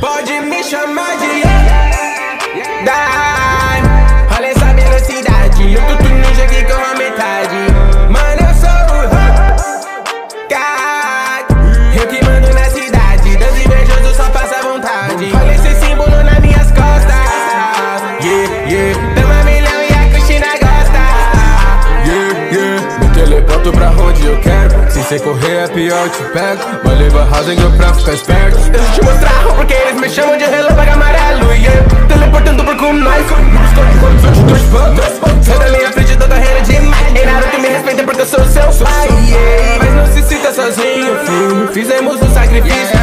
Pode me chamar de Dan Olha essa velocidade Eu tô no jogo com a metade. Mano, eu sou o God Eu que mando na cidade Deus invejoso só passa vontade. Olha esse símbolo nas minhas costas. Yeah, yeah. Tamo milhão e a Cristina gosta. Yeah, yeah. Me teleporto pra onde eu quero Se correr é pior, eu te pego. Vai levar Rasengan pra ficar esperto. Deixa eu te mostrar porque eles me chamam de relâmpago amarelo Yeah, teleportando por com nós. Sai da minha frente, toda regra demais. Ei, Naruto me respeita porque eu sou seu pai. Mas não se sinta sozinho, Fizemos um sacrifício